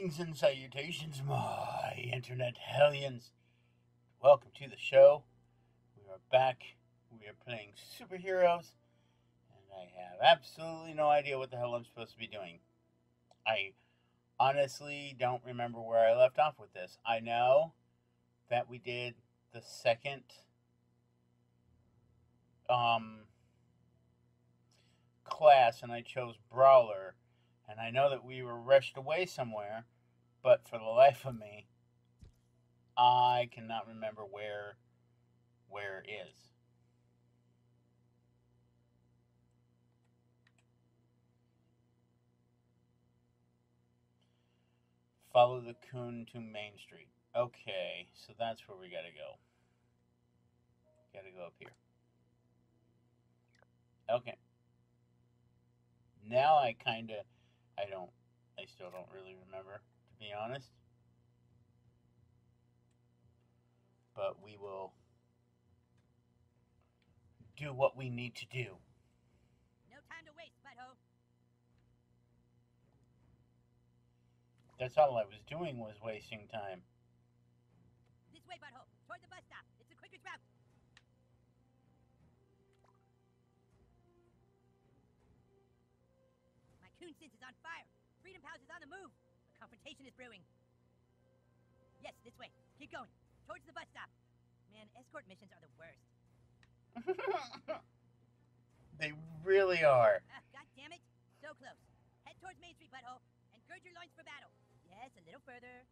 Greetings and salutations, my internet hellions. Welcome to the show. We are back. We are playing superheroes, and I have absolutely no idea what the hell I'm supposed to be doing. I honestly don't remember where I left off with this. I know that we did the second um class and I chose brawler and I know that we were rushed away somewhere, but for the life of me I cannot remember where where is. Follow the coon to Main Street. Okay, so that's where we gotta go. Gotta go up here. Okay. Now I kinda I don't I still don't really remember, to be honest. But we will do what we need to do. No time to waste, butthole. That's all I was doing was wasting time. My is on fire. Freedom Pals is on the move. A confrontation is brewing. Yes, this way. Keep going. Towards the bus stop. Man, escort missions are the worst. they really are. Ah, God damn it. So close. Head towards Main Street, butthole, and gird your loins for battle. Yes, a little further.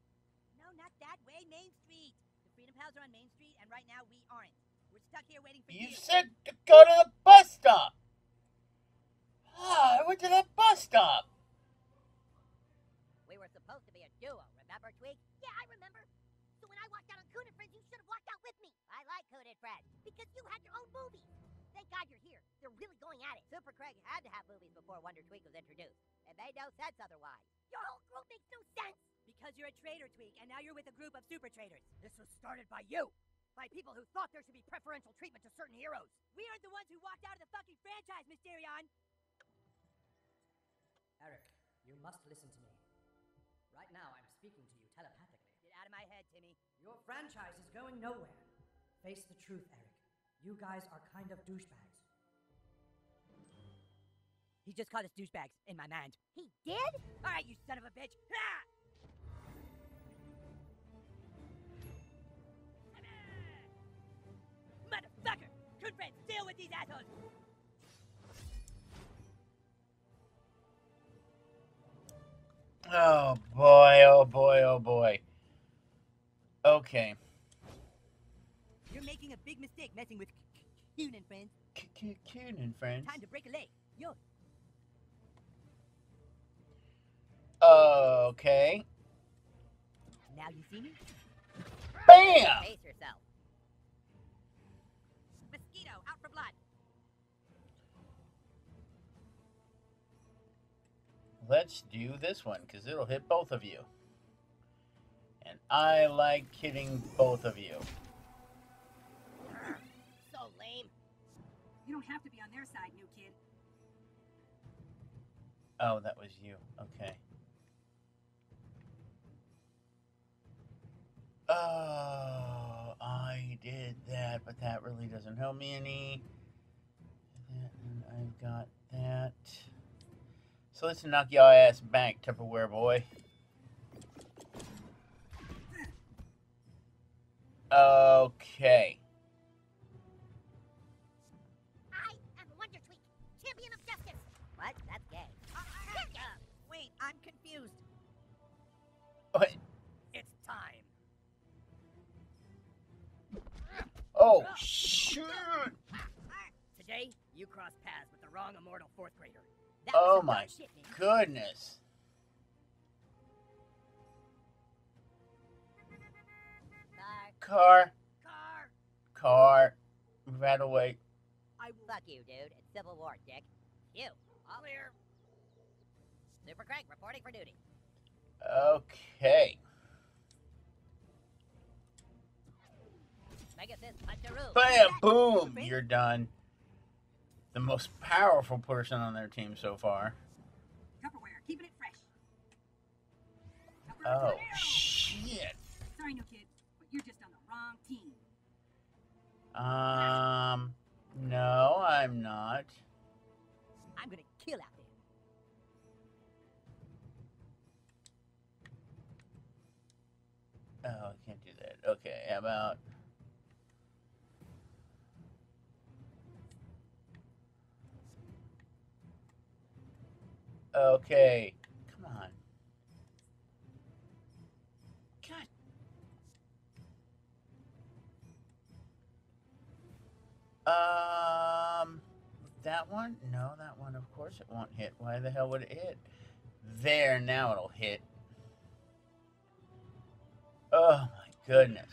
No, not that way. Main Street. The Freedom Pals are on Main Street, and right now we aren't. We're stuck here waiting for You you. said to go to the bus stop. Ah, I went to the bus stop. We were supposed to be a duo, remember, Tweak? Yeah, I remember. So when I walked out on Coon and Friends, you should have walked out with me. I like Coon and Friends. Because you had your own movies. Thank God you're here. They're really going at it. Super Craig had to have movies before Wonder Tweak was introduced. It made no sense otherwise. Your whole group makes no sense. Because you're a traitor, Tweak, and now you're with a group of super traitors. This was started by you. By people who thought there should be preferential treatment to certain heroes. We aren't the ones who walked out of the fucking franchise, Mysterion. Eric, you must listen to me. Right now, I'm speaking to you telepathically. Get out of my head, Timmy. Your franchise is going nowhere. Face the truth, Eric. You guys are kind of douchebags. He just called us douchebags in my mind. He did? All right, you son of a bitch. Ah! Motherfucker! Good friends, deal with these assholes! Oh boy, oh boy, oh boy. Okay. You're making a big mistake messing with Coon and friends. Keenan, friends. Time to break a leg. Yo, Okay. now you see me? Bam! Face yourself. Let's do this one because it'll hit both of you. And I like hitting both of you. So lame. You don't have to be on their side, new kid. Oh, that was you. Okay. Oh, I did that, but that really doesn't help me any. And I've got that. So let's knock your ass back, Tupperware boy. Okay. I am Wonder Tweak, champion of justice. What? That's gay. Uh, uh, wait, I'm confused. What? It's time. Oh, shoot! You cross paths with the wrong immortal fourth grader. That Oh my shit, goodness. Car, Car, car. car. Move out of the way. I Fuck you, dude. It's Civil War, dick. You. All clear. Super Craig reporting for duty. Okay. Bam, boom, you're done. The most powerful person on their team so far. Tupperware, keeping it fresh. Now Oh, shit. Sorry, new kid, but you're just on the wrong team. Um, no, I'm not. I'm gonna kill out there. Oh, I can't do that. Okay, how about. Okay, come on. God. Um, that one? No, that one, of course, it won't hit. Why the hell would it hit? There, now it'll hit. Oh my goodness.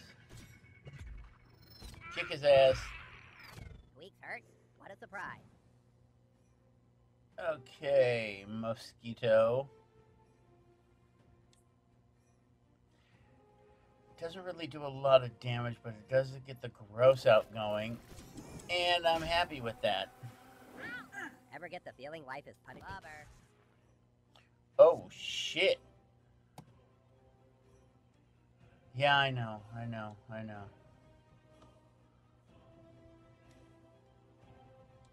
Kick his ass. Tweaks hurt. What a surprise. Okay, mosquito. Doesn't really do a lot of damage, but it does get the gross out going. And I'm happy with that. Ever get the feeling life is punishing? Oh shit. Yeah, I know, I know, I know.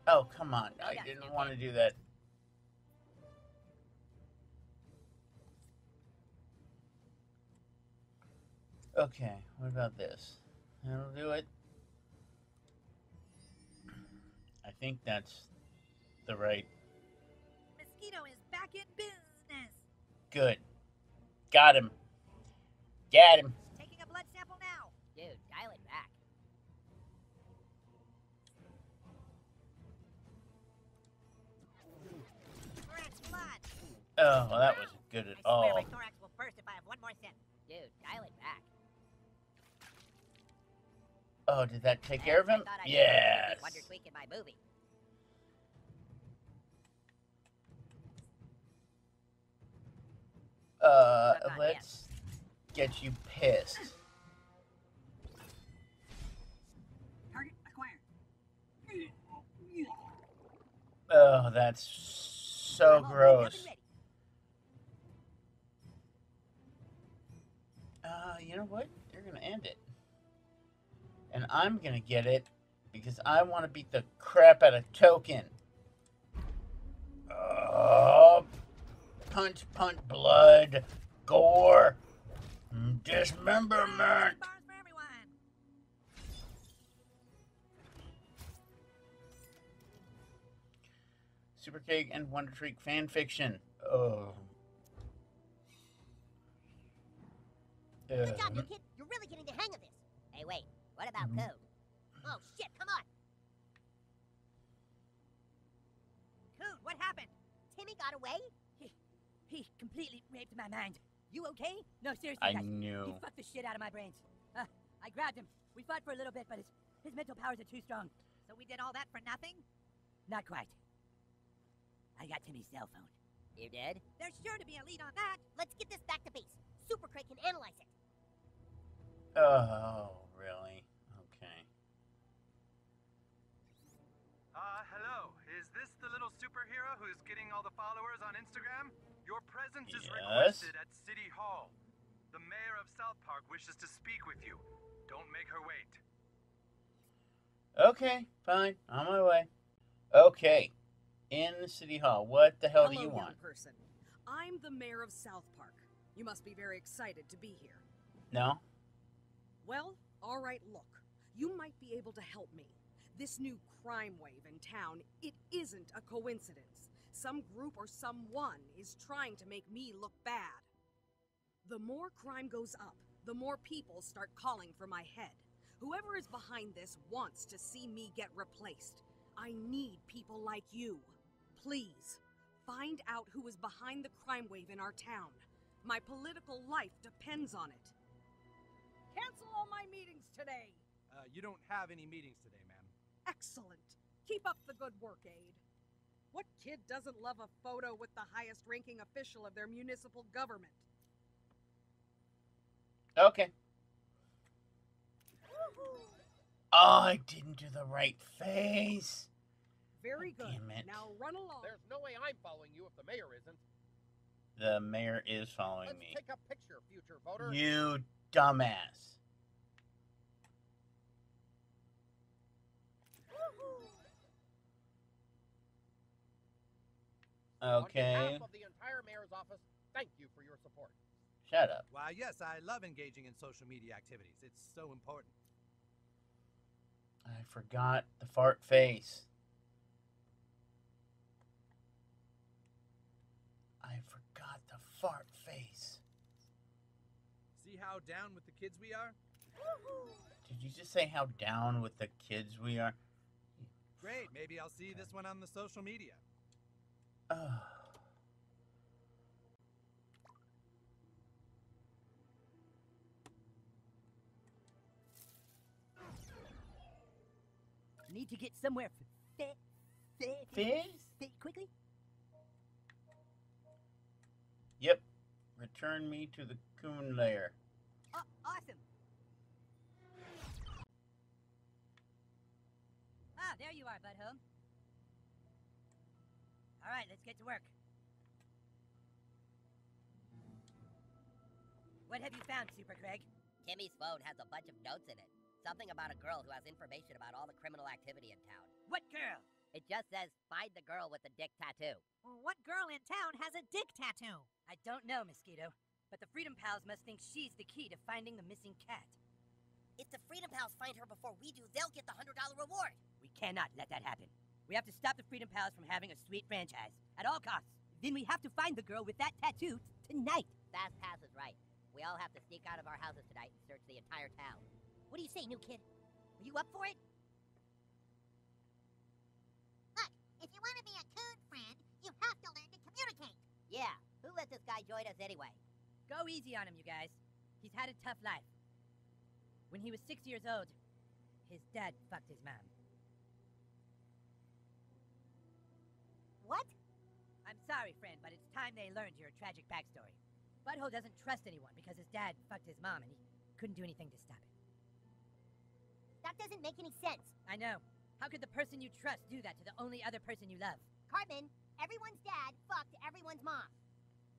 Oh, come on. I didn't want to do that. Okay, what about this? That'll do it. I think that's the right. Mosquito is back in business. Good. Got him. Got him. Taking a blood sample now. Dude, dial it back. Oh, well, that wasn't good at I swear all. Oh, did that take care of him? Yes. Wonder Tweak in my movie. Uh, let's get you pissed. Target acquired. Oh, that's so I'm all rigged up gross. Uh, you know what? You're gonna end it. And I'm gonna get it because I want to beat the crap out of Token. Oh, punch, punch, blood, gore, dismemberment. Super Craig and Wonder Tweak fan fiction. Oh. Good uh, job, new Um, kid. You're really getting the hang of this. Hey, wait. What about Mhm. code? Oh shit! Come on. Coon, what happened? Timmy got away. He completely raped my mind. You okay? No, seriously, I guys. He fucked the shit out of my brains. Uh, I grabbed him. We fought for a little bit, but his, his mental powers are too strong. So we did all that for nothing? Not quite. I got Timmy's cell phone. You did? There's sure to be a lead on that. Let's get this back to base. Super Craig can analyze it. Oh, really? Okay. Uh, hello. Is this the little superhero who's getting all the followers on Instagram? Your presence is requested at City Hall. The mayor of South Park wishes to speak with you. Don't make her wait. Okay, fine. On my way. Okay. In City Hall. What the hell do Hello, you young want? person. I'm the mayor of South Park. You must be very excited to be here. No? Well, all right, look. You might be able to help me. This new crime wave in town, it isn't a coincidence. Some group or someone is trying to make me look bad. The more crime goes up, the more people start calling for my head. Whoever is behind this wants to see me get replaced. I need people like you. Please, find out who is behind the crime wave in our town. My political life depends on it. Cancel all my meetings today. Uh, you don't have any meetings today. Excellent. Keep up the good work, Aid. What kid doesn't love a photo with the highest ranking official of their municipal government? Okay. Oh, I didn't do the right face. Very Oh, good. damn it. Now run along. There's no way I'm following you if the mayor isn't. The mayor is following Let's me. take a picture, future voter. You dumbass. Okay. behalf of the entire mayor's office, thank you for your support. Shut up. Why, yes, I love engaging in social media activities. It's so important. I forgot the fart face. I forgot the fart face. See how down with the kids we are? Did you just say how down with the kids we are? Great, maybe I'll see this one on the social media. Need to get somewhere fit, fit, Fizz? fit quickly. Yep. Return me to the coon lair. Oh, awesome. Ah, there you are, Butthole. All right, let's get to work. What have you found, Super Craig? Timmy's phone has a bunch of notes in it. Something about a girl who has information about all the criminal activity in town. What girl? It just says, find the girl with the dick tattoo. What girl in town has a dick tattoo? I don't know, Mosquito, but the Freedom Pals must think she's the key to finding the missing cat. If the Freedom Pals find her before we do, they'll get the $100 reward. We cannot let that happen. We have to stop the Freedom Pals from having a sweet franchise at all costs. Then we have to find the girl with that tattoo tonight. Fast Pass is right. We all have to sneak out of our houses tonight and search the entire town. What do you say, new kid? Are you up for it? Look, if you want to be a coon friend, you have to learn to communicate. Yeah, who let this guy join us anyway? Go easy on him, you guys. He's had a tough life. When he was six years old, his dad fucked his mom. Sorry, friend, but it's time they learned your tragic backstory. Butthole doesn't trust anyone because his dad fucked his mom and he couldn't do anything to stop it. That doesn't make any sense. I know. How could the person you trust do that to the only other person you love? Cartman, everyone's dad fucked everyone's mom.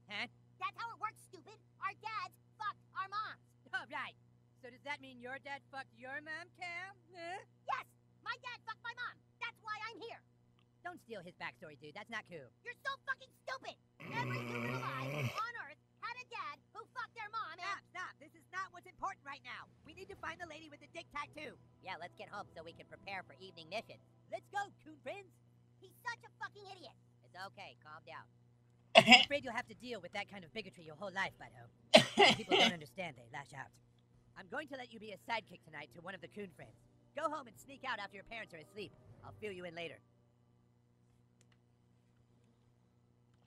Huh? That's how it works, stupid. Our dads fucked our moms. Oh, right. So does that mean your dad fucked your mom, Cam? Huh? Yes, my dad fucked my mom. That's why I'm here. Don't steal his backstory, dude. That's not cool. You're so fucking stupid. Every human alive on Earth had a dad who fucked their mom and... Stop, stop. This is not what's important right now. We need to find the lady with the dick tattoo. Yeah, let's get home so we can prepare for evening missions. Let's go, coon friends. He's such a fucking idiot. It's okay, calm down. I'm afraid you'll have to deal with that kind of bigotry your whole life, Butthole. When people don't understand, they lash out. I'm going to let you be a sidekick tonight to one of the coon friends. Go home and sneak out after your parents are asleep. I'll fill you in later.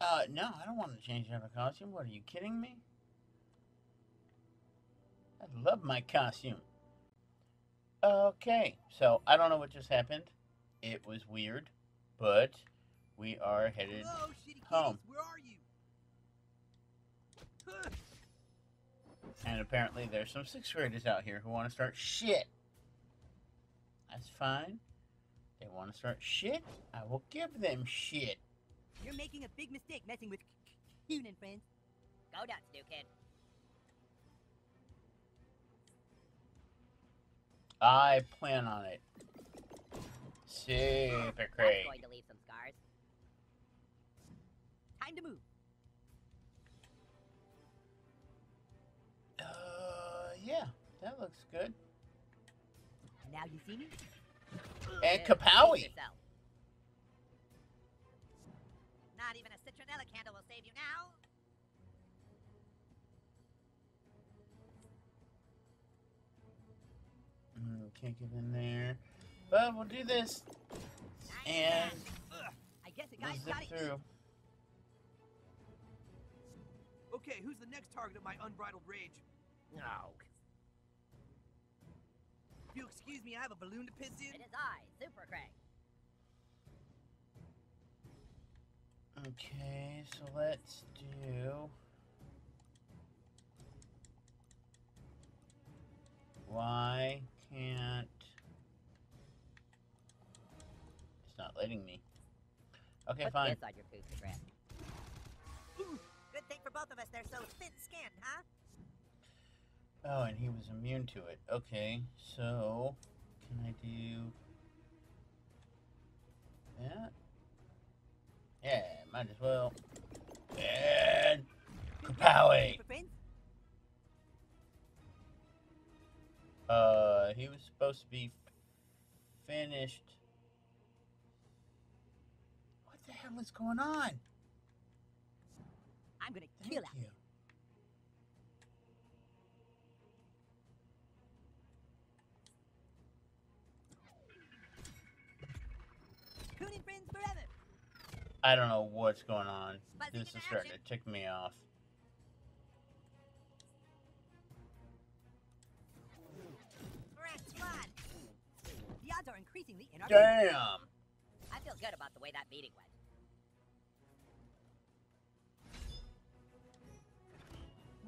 Uh, no, I don't want to change out of costume. What, are you kidding me? I love my costume. Okay, so I don't know what just happened. It was weird, but we are headed Hello, shitty home. kitties, where are you? And apparently there's some sixth graders out here who want to start shit. That's fine. They want to start shit. I will give them shit. You're making a big mistake messing with coon and friends. Go nuts, new kid. I plan on it. Super That's Craig. going to leave some scars. Time to move. Uh, yeah, that looks good. Now you see me? And Good, Kapowie. Even a citronella candle will save you now. Mm, can't get in there. But we'll do this and I guess a we'll guy's zip got it. through. Okay, who's the next target of my unbridled rage? No. If you excuse me, I have a balloon to piss in. It is I, Super Craig. Okay, so let's do. Why can't. It's not letting me. Okay, Put fine. this on your Instagram. Good Can't think for both of us. They're so thin-skinned, huh? Oh, and he was immune to it. Okay, so can I do that? Yeah, might as well. And kapowie! Uh, he was supposed to be finished. What the hell is going on? I'm gonna Thank kill him. Coon and friends forever. I don't know what's going on. This is starting to tick me off. The odds are increasingly in our Damn! I feel good about the way that meeting went.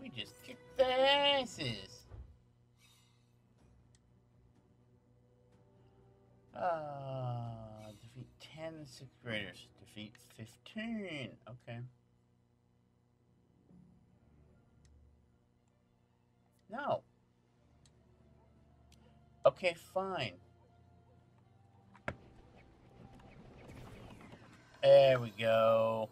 We just kicked their asses. Uh, defeat 10 sixth graders. Defeat 15. Okay. No. Okay, fine. There we go.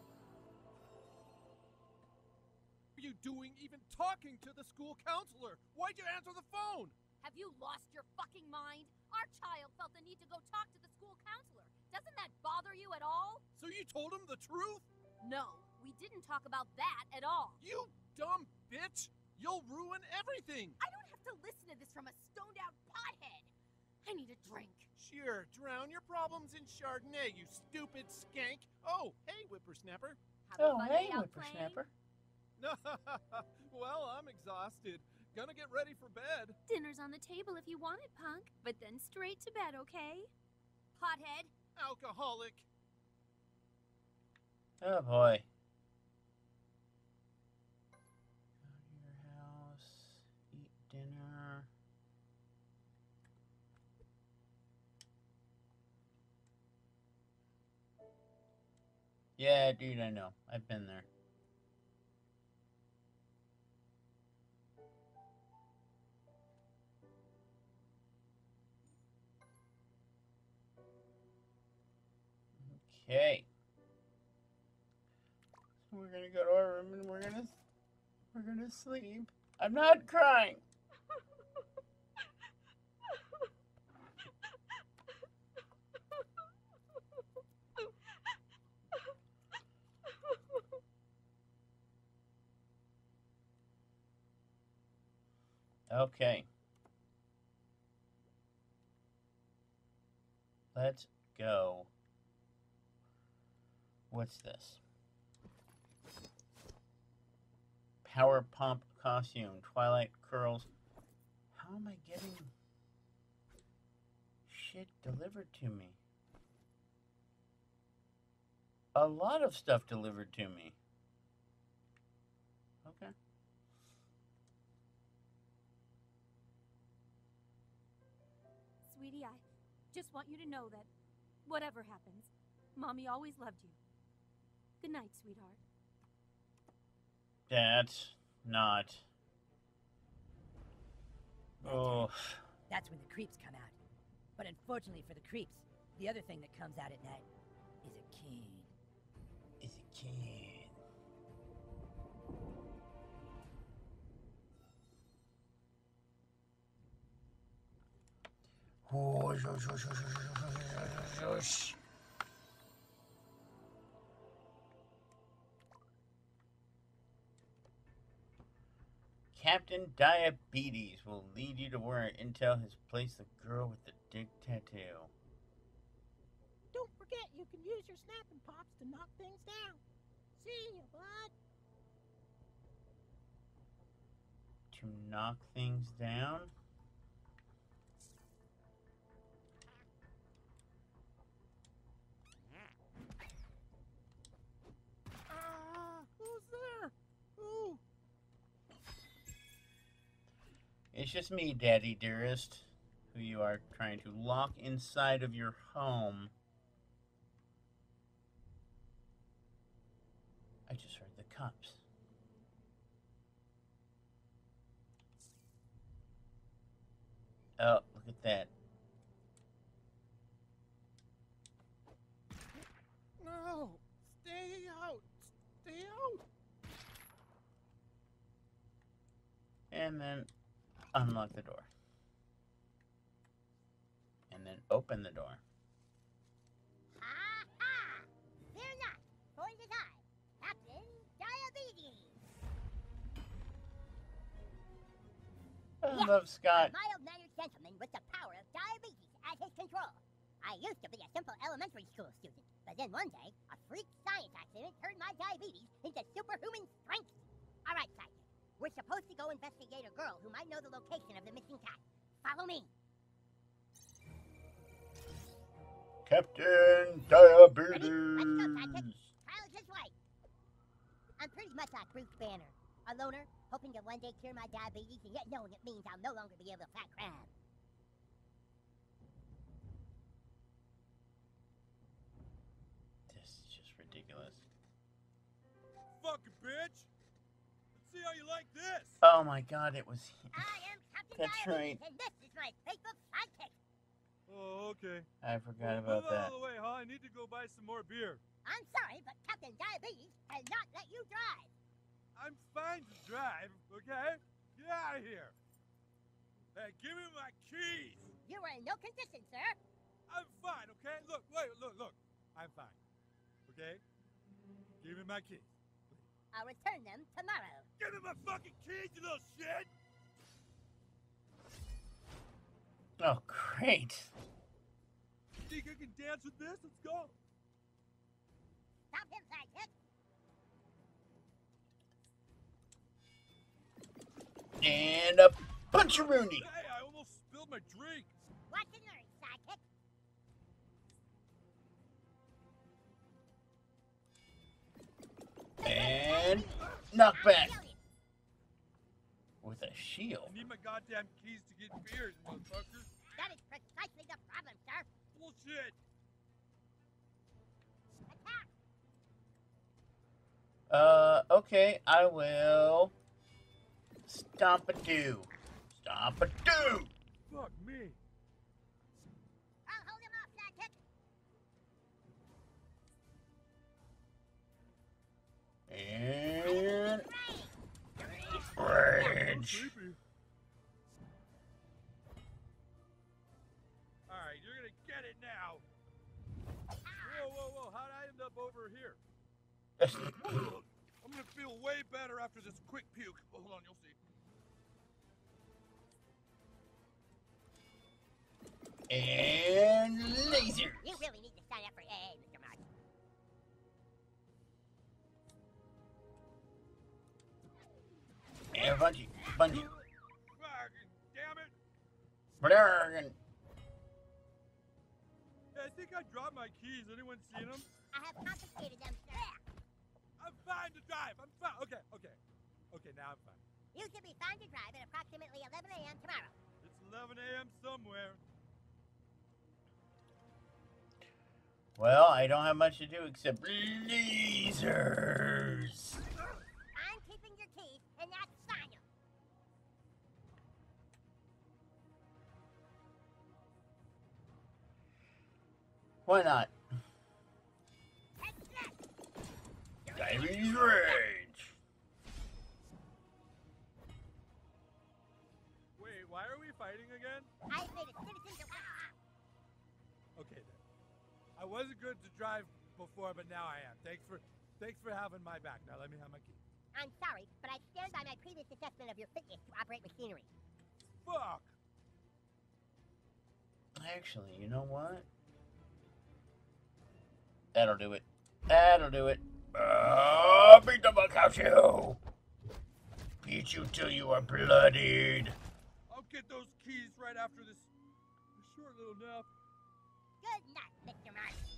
What are you doing even talking to the school counselor? Why'd you answer the phone? Have you lost your fucking mind? Our child felt the need to go talk to the school counselor. Doesn't that bother you at all? So you told him the truth? No, we didn't talk about that at all. You dumb bitch! You'll ruin everything! I don't have to listen to this from a stoned out pothead. I need a drink. Sure, drown your problems in Chardonnay, you stupid skank! Oh, hey, whippersnapper. Have Oh, fun hey, day out playing. whippersnapper. well, I'm exhausted. Gonna get ready for bed. Dinner's on the table if you want it, punk. But then straight to bed, okay? Pothead. Alcoholic. Oh boy. Go to your house, eat dinner. Yeah, dude, I know. I've been there. Okay. So we're gonna go to our room and we're gonna we're gonna sleep. I'm not crying. Okay. Let's go. What's this? Power pump costume, Twilight curls. How am I getting shit delivered to me? A lot of stuff delivered to me. Okay. Sweetie, I just want you to know that whatever happens, Mommy always loved you. Good night, sweetheart. That's not. Oh, That's when the creeps come out. But unfortunately for the creeps, the other thing that comes out at night is a king. is a kid. Whoosh, oh, whoosh, whoosh, whoosh, whoosh, whoosh, whoosh, Captain Diabetes will lead you to where Intel has placed the girl with the dick tattoo. Don't forget you can use your snapping pops to knock things down. See ya, bud. To knock things down? It's just me, Daddy Dearest, who you are trying to lock inside of your home. I just heard the cops. Oh, look at that. No! Stay out! Stay out! And then unlock the door. And then open the door. Ha ha! Fear not, for it is I, Captain Diabetes. I Yes, love Scott. A mild-mannered gentleman with the power of diabetes at his control. I used to be a simple elementary school student, but then one day, a freak science accident turned my diabetes into superhuman strength. All right, sidekick. We're supposed to go investigate a girl who might know the location of the missing cat. Follow me. Captain Trial Diabetes. is this way. I'm pretty much like Bruce Banner, a loner, hoping to one day cure my diabetes, and yet knowing it means I'll no longer be able to fight crime. This is just ridiculous. Fucking bitch! Let's see how you like this! Oh my god, it was. I am Captain That's Diabetes, right. and this is my faithful sidekick. Oh, okay. I forgot Well, about move that. out of the way, huh? I need to go buy some more beer. I'm sorry, but Captain Diabetes cannot let you drive. I'm fine to drive, okay? Get out of here! Hey, give me my keys! You are in no condition, sir. I'm fine, okay? Look, wait, look, look. I'm fine. Okay? Give me my keys. I'll return them tomorrow. Give me my fucking keys, you little shit! Oh, great. Think I can dance with this? Let's go. Stop him, sidekick. And a puncheroonie. Hey, I almost spilled my drink. Watch and learn, And knockback Brilliant. with a shield. I need my goddamn keys to get beers, motherfuckers. That is precisely the problem, sir. Bullshit. Attack. Uh, okay, I will. Stomp a do. Stomp a do. Over here? I'm gonna feel way better after this quick puke. Oh, hold on, you'll see. and laser. You really need to sign up for AA, Mr. Mark. And bungee. Bungee. Fucking damn it. Blurgen. Hey, I think I dropped my keys. Anyone seen them? I have confiscated them, sir. I'm fine to drive. I'm fine. Okay, okay. Okay, now I'm fine. You should be fine to drive at approximately 11 a.m. tomorrow. It's 11 a.m. somewhere. Well, I don't have much to do except lasers. I'm keeping your keys, and that's final. Why not? Okay then. I wasn't good to drive before, but now I am. Thanks for thanks for having my back. Now let me have my key. I'm sorry, but I stand by my previous assessment of your fitness to operate machinery. Fuck! Actually, you know what? That'll do it. That'll do it. Uh, beat the fuck out you. Beat you till you are bloodied. Keys right after this short little nap. Good night, Mr. Mark.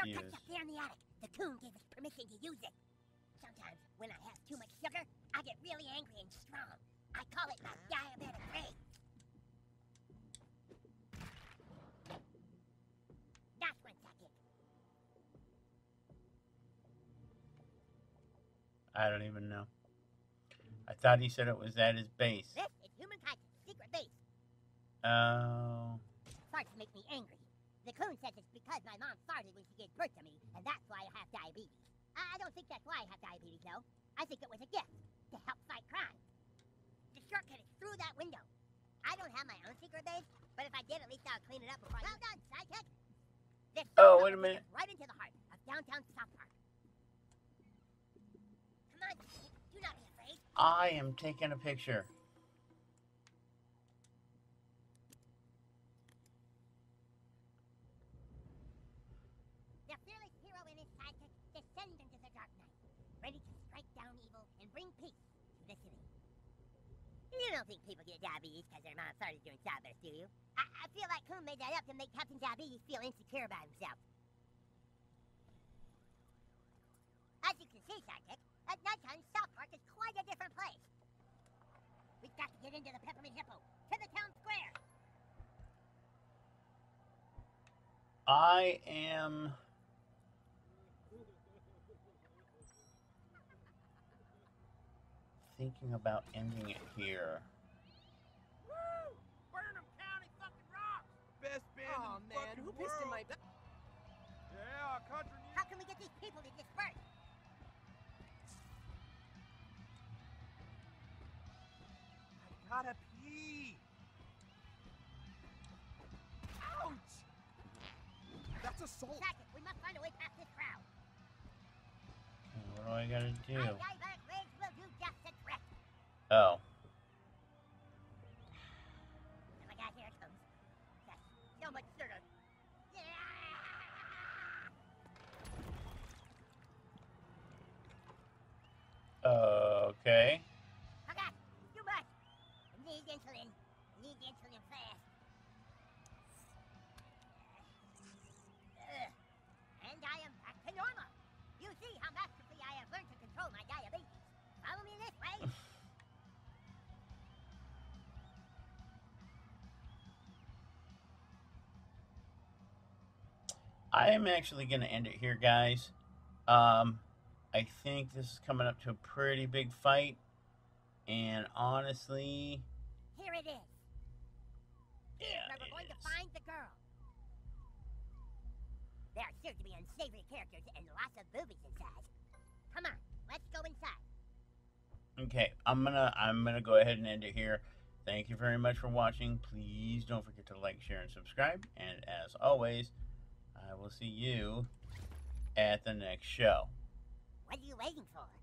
Confused. up there in the attic. The coon gave us permission to use it. Sometimes, when I have too much sugar, I get really angry and strong. I call it my diabetic rage. That's one second. I don't even know. I thought he said it was at his base. This is Human Kite's secret base. Oh. Farts make me angry. The coon says it's because my mom farted when she gave birth to me, and that's why I have diabetes. I I don't think that's why I have diabetes, though. I think it was a gift to help fight crime. The shortcut is through that window. I don't have my own secret base, but if I did, at least I'll clean it up before I... Well done, sidekick! This Oh, wait a minute. Right into the heart of downtown South Park. Come on, sidekick. Do not be afraid. I am taking a picture. The fearless hero and his sidekick descend into the dark night, ready to strike down evil and bring peace to the city. You don't think people get diabetes because their mom started doing childbirth, do you? I, I feel like Coon made that up to make Captain Diabetes feel insecure about himself. As you can see, sidekick, at nighttime, South Park is quite a different place. We've got to get into the Peppermint Hippo, to the town square. I am. Thinking about ending it here. Woo! Burnham County fucking rocks! Best band Aw, in the man, fucking who pissed in my? Yeah, country needs How can we get these people to disperse? I gotta pee. Ouch! That's assault. Sidekick, we must find a way past this crowd. What do I gotta do? My diabetic rage Oh. I am actually going to end it here, guys. Um, I think this is coming up to a pretty big fight. And honestly, Here it is. yeah, where we're going to find the girl. There are sure to be unsavory characters and lots of boobies inside. Come on, let's go inside. Okay, I'm gonna I'm gonna go ahead and end it here. Thank you very much for watching. Please don't forget to like, share, and subscribe. And as always, I will see you at the next show. What are you waiting for?